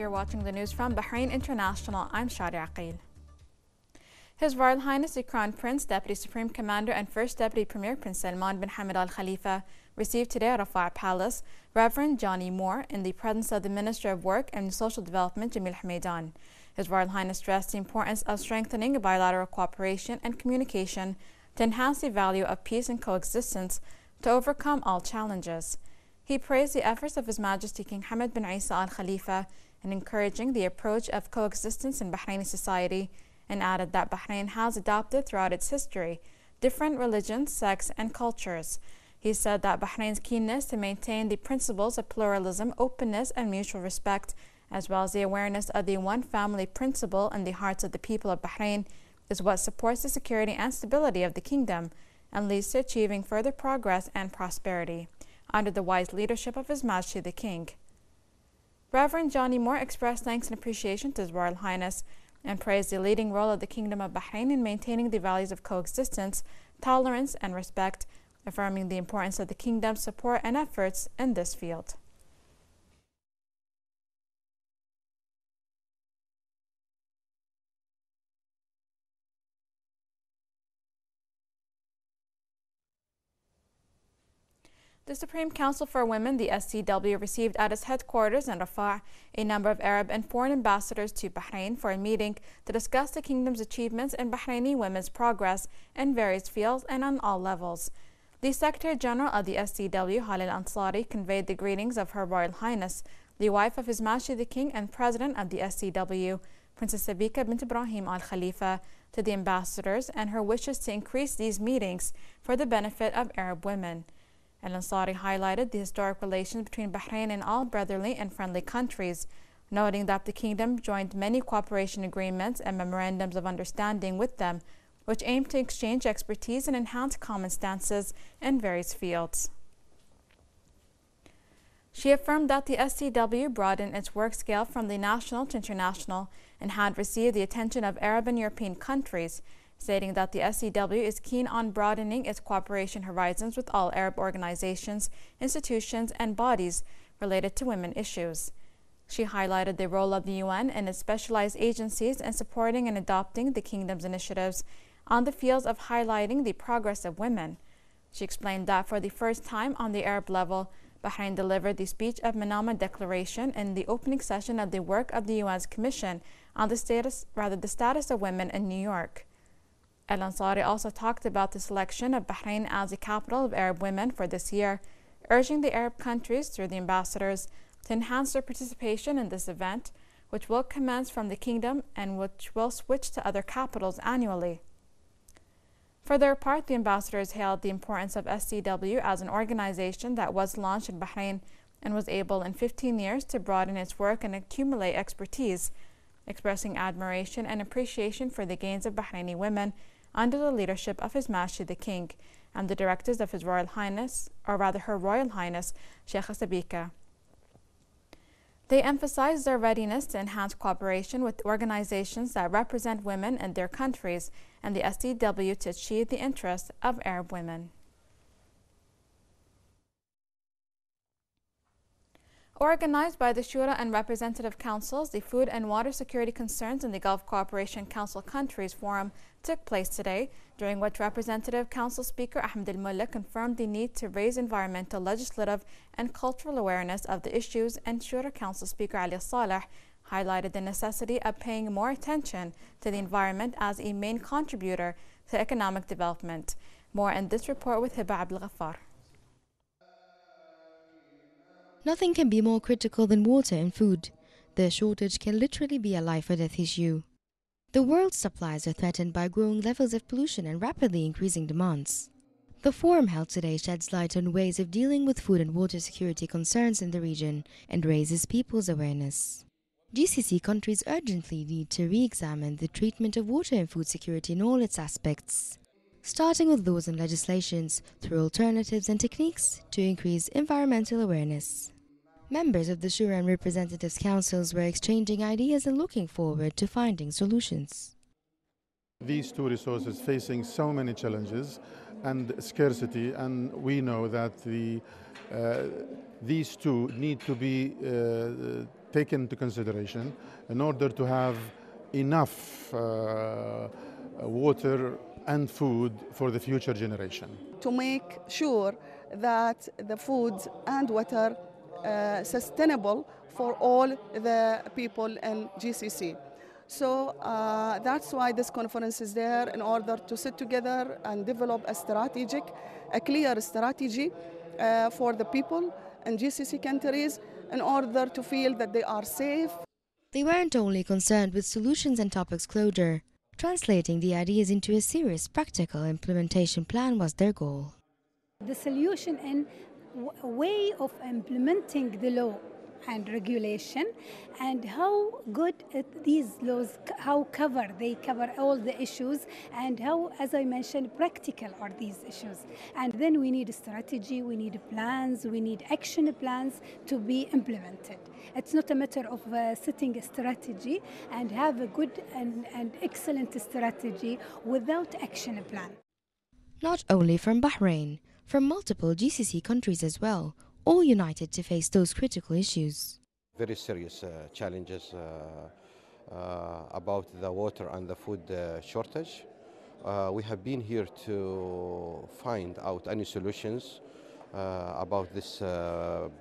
You're watching the news from Bahrain International. I'm Shadi Aqil. His Royal Highness the Crown Prince, Deputy Supreme Commander, and First Deputy Premier Prince Salman bin Hamad Al Khalifa received today at Riffa Palace Reverend Johnny Moore in the presence of the Minister of Work and Social Development, Jamil Hameidan. His Royal Highness stressed the importance of strengthening bilateral cooperation and communication to enhance the value of peace and coexistence to overcome all challenges. He praised the efforts of His Majesty King Hamad bin Isa Al Khalifa in encouraging the approach of coexistence in Bahraini society and added that Bahrain has adopted throughout its history different religions, sects, and cultures. He said that Bahrain's keenness to maintain the principles of pluralism, openness, and mutual respect, as well as the awareness of the one family principle in the hearts of the people of Bahrain, is what supports the security and stability of the kingdom and leads to achieving further progress and prosperity under the wise leadership of His Majesty the King. Reverend Johnny Moore expressed thanks and appreciation to His Royal Highness and praised the leading role of the Kingdom of Bahrain in maintaining the values of coexistence, tolerance, and respect, affirming the importance of the Kingdom's support and efforts in this field. The Supreme Council for Women, the SCW, received at its headquarters in Rafah a number of Arab and foreign ambassadors to Bahrain for a meeting to discuss the kingdom's achievements and Bahraini women's progress in various fields and on all levels. The Secretary General of the SCW, Hala Al Ansari, conveyed the greetings of Her Royal Highness, the wife of His Majesty the King and President of the SCW, Princess Sabika bint Ibrahim Al Khalifa, to the ambassadors and her wishes to increase these meetings for the benefit of Arab women. Al Ansari highlighted the historic relations between Bahrain and all brotherly and friendly countries, noting that the kingdom joined many cooperation agreements and memorandums of understanding with them, which aim to exchange expertise and enhance common stances in various fields. She affirmed that the SCW broadened its work scale from the national to international and had received the attention of Arab and European countries, stating that the SCW is keen on broadening its cooperation horizons with all Arab organizations, institutions, and bodies related to women issues. She highlighted the role of the UN and its specialized agencies in supporting and adopting the kingdom's initiatives on the fields of highlighting the progress of women. She explained that for the first time on the Arab level, Bahrain delivered the speech of Manama Declaration in the opening session of the work of the UN's Commission on the status, rather the status of women in New York. Al Ansari also talked about the selection of Bahrain as the capital of Arab women for this year, urging the Arab countries through the ambassadors to enhance their participation in this event, which will commence from the kingdom and which will switch to other capitals annually. For their part, the ambassadors hailed the importance of SCW as an organization that was launched in Bahrain and was able in 15 years to broaden its work and accumulate expertise, expressing admiration and appreciation for the gains of Bahraini women under the leadership of His Majesty the King and the directives of His Royal Highness, or rather Her Royal Highness, Sheikh Sabika. They emphasized their readiness to enhance cooperation with organizations that represent women in their countries and the SCW to achieve the interests of Arab women. Organized by the Shura and Representative Councils, the Food and Water Security Concerns in the Gulf Cooperation Council Countries Forum took place today, during which Representative Council Speaker Ahmed Al confirmed the need to raise environmental, legislative, and cultural awareness of the issues, and Shura Council Speaker Ali Saleh highlighted the necessity of paying more attention to the environment as a main contributor to economic development. More in this report with Hiba Abdel Ghaffar. Nothing can be more critical than water and food. The shortage can literally be a life or death issue. The world's supplies are threatened by growing levels of pollution and rapidly increasing demands. The forum held today sheds light on ways of dealing with food and water security concerns in the region and raises people's awareness. GCC countries urgently need to re-examine the treatment of water and food security in all its aspects starting with laws and legislations through alternatives and techniques to increase environmental awareness. Members of the Shura and Representatives Councils were exchanging ideas and looking forward to finding solutions. These two resources facing so many challenges and scarcity, and we know that the, uh, these two need to be uh, taken into consideration in order to have enough uh, water and food for the future generation. To make sure that the food and water uh, sustainable for all the people in GCC. So uh, that's why this conference is there in order to sit together and develop a strategic, a clear strategy uh, for the people in GCC countries in order to feel that they are safe. They weren't only concerned with solutions and topics closure. Translating the ideas into a serious practical implementation plan was their goal. The solution in way of implementing the law and regulation and how good these laws how cover they cover all the issues and how as i mentioned practical are these issues. And then we need strategy we need plans we need action plans to be implemented. It's not a matter of uh, setting a strategy and have a good and, and excellent strategy without action plan. Not only from bahrain from multiple gcc countries as well all united to face those critical issues. Very serious uh, challenges uh, uh, about the water and the food uh, shortage. Uh, we have been here to find out any solutions about these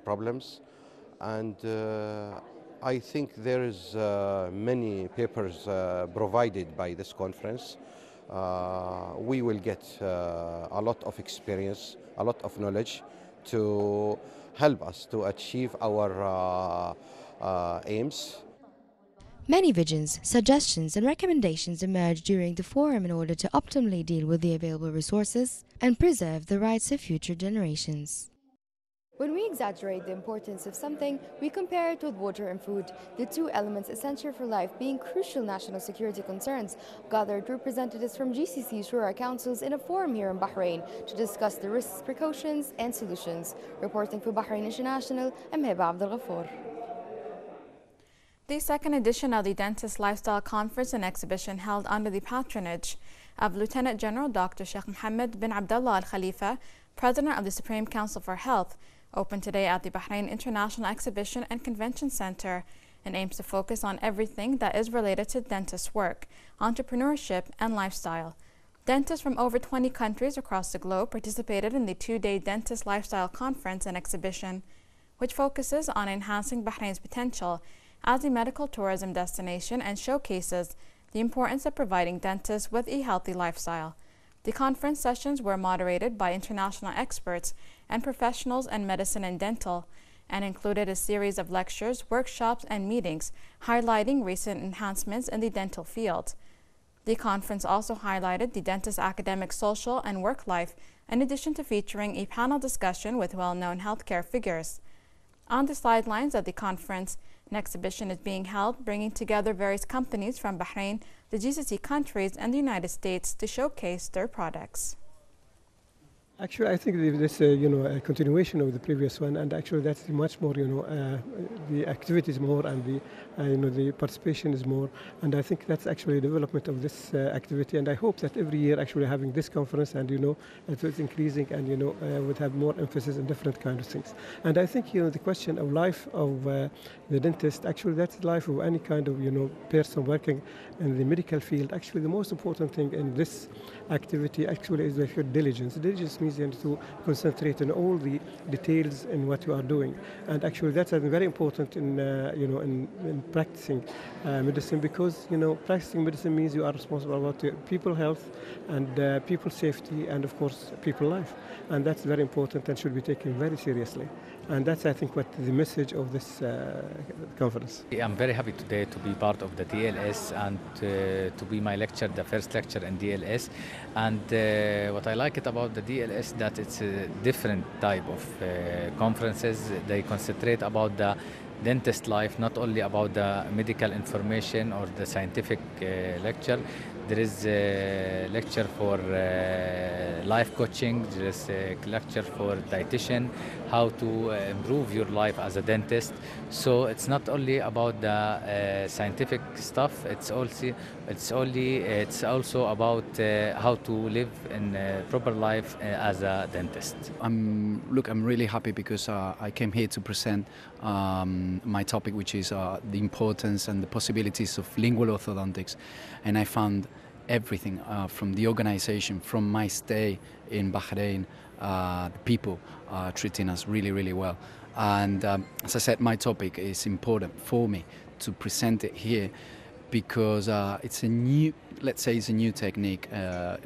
problems and I think there is many papers provided by this conference. We will get a lot of experience, a lot of knowledge to help us to achieve our uh, uh, aims. Many visions, suggestions and recommendations emerged during the forum in order to optimally deal with the available resources and preserve the rights of future generations. When we exaggerate the importance of something, we compare it with water and food, the two elements essential for life being crucial national security concerns, gathered representatives from GCC Shura councils in a forum here in Bahrain to discuss the risks, precautions and solutions. Reporting for Bahrain International, I'm Heba Abdel Ghafour. The second edition of the Dentist Lifestyle Conference and Exhibition held under the patronage of Lieutenant General Dr. Sheikh Mohammed bin Abdullah Al Khalifa, President of the Supreme Council for Health, opened today at the Bahrain International Exhibition and Convention Center and aims to focus on everything that is related to dentist work, entrepreneurship, and lifestyle. Dentists from over 20 countries across the globe participated in the two-day Dentist Lifestyle Conference and Exhibition, which focuses on enhancing Bahrain's potential as a medical tourism destination and showcases the importance of providing dentists with a healthy lifestyle. The conference sessions were moderated by international experts and professionals in medicine and dental and included a series of lectures, workshops, and meetings highlighting recent enhancements in the dental field. The conference also highlighted the dentist's academic, social, and work life, in addition to featuring a panel discussion with well-known healthcare figures. On the sidelines of the conference, an exhibition is being held, bringing together various companies from Bahrain, the GCC countries, and the United States to showcase their products. Actually, I think this, uh, you know, a continuation of the previous one, and actually that's much more, you know, uh, the activity is more, and the, uh, you know, the participation is more, and I think that's actually a development of this uh, activity, and I hope that every year actually having this conference, and you know, it is increasing, and you know, uh, would have more emphasis on different kind of things, and I think you know the question of life of uh, the dentist, actually that's the life of any kind of you know person working in the medical field. Actually, the most important thing in this activity actually is the diligence. Diligence means have to concentrate on all the details in what you are doing. And actually that's very important in, uh, you know, in, in practicing uh, medicine because, you know, practicing medicine means you are responsible about people health and uh, people safety and of course people life. And that's very important and should be taken very seriously. And that's, I think, what the message of this uh, conference. I'm very happy today to be part of the DLS and uh, to be my lecture, the first lecture in DLS. And uh, what I like it about the DLS that it's a different type of uh, conferences. They concentrate about the dentist life, not only about the medical information or the scientific uh, lecture. There is a lecture for uh, life coaching, there is a lecture for dietitian, how to uh, improve your life as a dentist. So it's not only about the uh, scientific stuff, it's also it's only it's also about uh, how to live in a proper life uh, as a dentist. I'm look, I'm really happy because uh, I came here to present um, my topic, which is the importance and the possibilities of lingual orthodontics. And I found everything uh, from the organization, from my stay in Bahrain, uh, the people are treating us really, really well. And um, as I said, my topic is important for me to present it here because uh, it's a new, let's say, it's a new technique uh,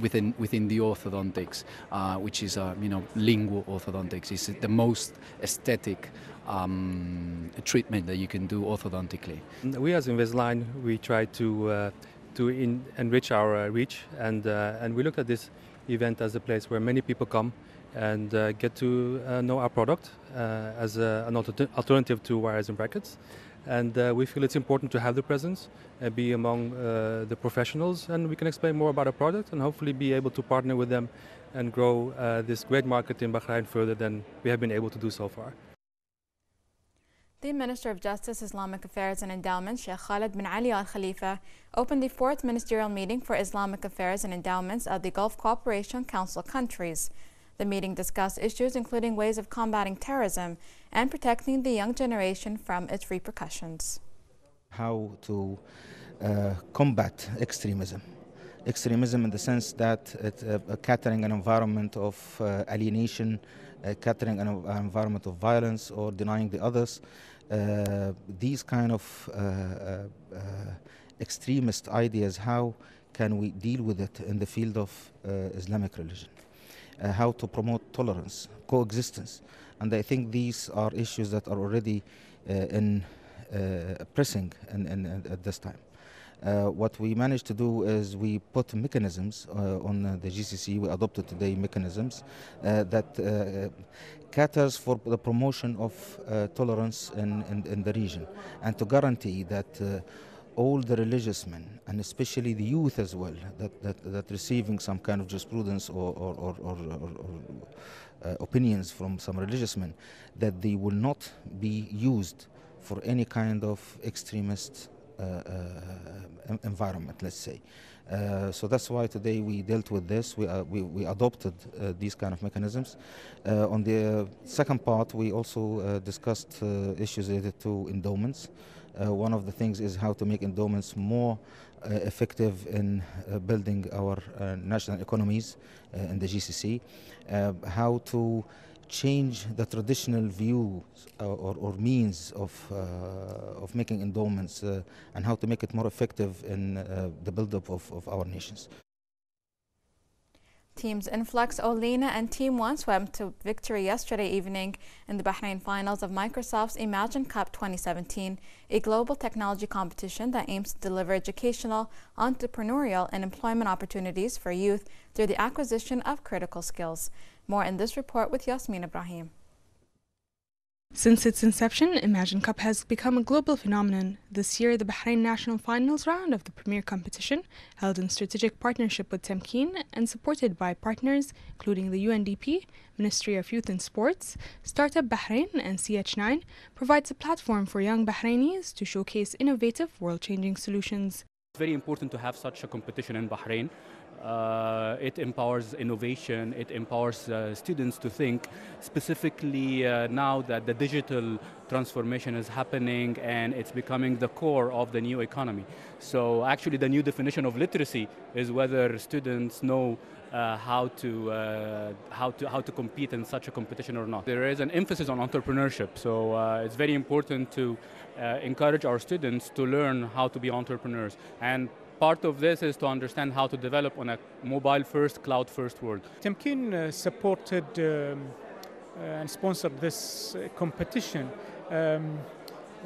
within within the orthodontics, uh, which is uh, you know lingual orthodontics. It's the most aesthetic um, treatment that you can do orthodontically. We as Invisalign, we try to uh, to in, enrich our uh, reach, and and we looked at this event as a place where many people come and get to know our product as a, an alternative to wires and brackets and uh, we feel it's important to have the presence and be among uh, the professionals and we can explain more about our product and hopefully be able to partner with them and grow uh, this great market in Bahrain further than we have been able to do so far. The Minister of Justice, Islamic Affairs and Endowments, Sheikh Khalid bin Ali Al Khalifa, opened the fourth ministerial meeting for Islamic Affairs and Endowments of the Gulf Cooperation Council countries. The meeting discussed issues including ways of combating terrorism and protecting the young generation from its repercussions. How to uh, combat extremism. Extremism in the sense that it's uh, catering an environment of uh, alienation, catering an, an, environment of violence or denying the others. Uh, these kind of uh, extremist ideas, how can we deal with it in the field of Islamic religion? uh, how to promote tolerance, coexistence. And I think these are issues that are already uh, in uh, pressing in, in, at this time. Uh, what we managed to do is we put mechanisms uh, on uh, the GCC. We adopted today mechanisms that caters for the promotion of tolerance in, in, in, the region and to guarantee that all the religious men, and especially the youth as well, that, that, that receiving some kind of jurisprudence or, or, or, or uh, opinions from some religious men, that they will not be used for any kind of extremist environment, let's say. Uh, so that's why today we dealt with this. We, uh, we, we, adopted uh, these kind of mechanisms. on the second part, we also discussed issues related to endowments. Uh, one of the things is how to make endowments more uh, effective in uh, building our national economies in the GCC, how to change the traditional view or, or, means of, uh, of making endowments uh, and how to make it more effective in uh, the build-up of, of our nations. Teams Influx Olina and Team One swam to victory yesterday evening in the Bahrain finals of Microsoft's Imagine Cup 2017, a global technology competition that aims to deliver educational, entrepreneurial, and employment opportunities for youth through the acquisition of critical skills. More in this report with Yasmin Ibrahim. Since its inception, Imagine Cup has become a global phenomenon. This year, the Bahrain National Finals round of the premier competition, held in strategic partnership with Tamkeen and supported by partners including the UNDP, Ministry of Youth and Sports, Startup Bahrain, and CH9, provides a platform for young Bahrainis to showcase innovative, world changing solutions. It's very important to have such a competition in Bahrain uh, it empowers innovation, it empowers uh, students to think, specifically uh, now that the digital transformation is happening and it's becoming the core of the new economy. So actually the new definition of literacy is whether students know uh, how to uh, how to how to compete in such a competition or not. There is an emphasis on entrepreneurship, so uh, it's very important to encourage our students to learn how to be entrepreneurs and part of this is to understand how to develop on a mobile first, cloud first world. Tamkeen uh, supported um, uh, and sponsored this uh, competition um,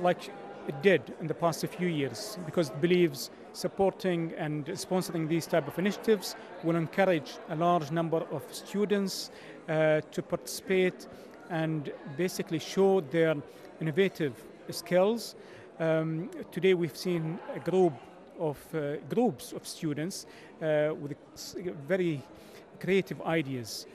like it did in the past few years because it believes supporting and sponsoring these type of initiatives will encourage a large number of students uh, to participate and basically show their innovative skills. Um, today we've seen a group of uh, groups of students uh, with very creative ideas.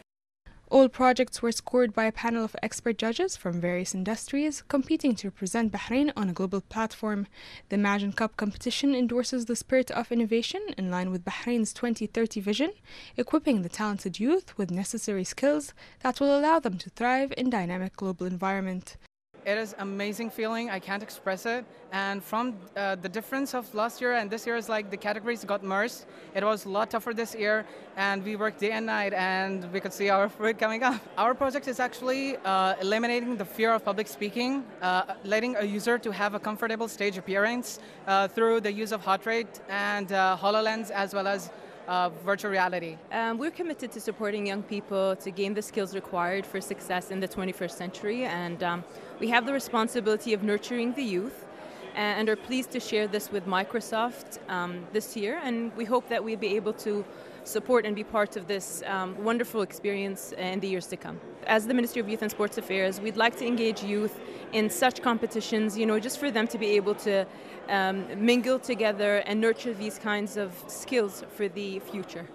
All projects were scored by a panel of expert judges from various industries competing to represent Bahrain on a global platform. The Imagine Cup competition endorses the spirit of innovation in line with Bahrain's 2030 vision, equipping the talented youth with necessary skills that will allow them to thrive in dynamic global environment. It is amazing feeling. I can't express it. And from uh, the difference of last year and this year is like the categories got merged. It was a lot tougher this year, and we worked day and night, and we could see our fruit coming up. Our project is actually uh, eliminating the fear of public speaking, uh, letting a user to have a comfortable stage appearance uh, through the use of heart rate and uh, HoloLens as well as uh, virtual reality. Um, we're committed to supporting young people to gain the skills required for success in the 21st century, and um, we have the responsibility of nurturing the youth. And are pleased to share this with Microsoft um, this year, and we hope that we'll be able to support and be part of this um, wonderful experience in the years to come. As the Ministry of Youth and Sports Affairs, we'd like to engage youth in such competitions, you know, just for them to be able to um, mingle together and nurture these kinds of skills for the future.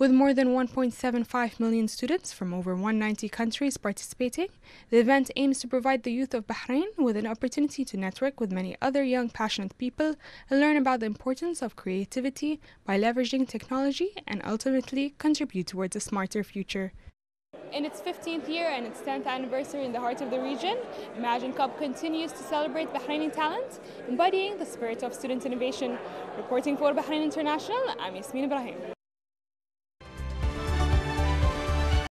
With more than 1.75 million students from over 190 countries participating, the event aims to provide the youth of Bahrain with an opportunity to network with many other young, passionate people and learn about the importance of creativity by leveraging technology and ultimately contribute towards a smarter future. In its 15th year and its 10th anniversary in the heart of the region, Imagine Cup continues to celebrate Bahraini talent, embodying the spirit of student innovation. Reporting for Bahrain International, I'm Yasmin Ibrahim.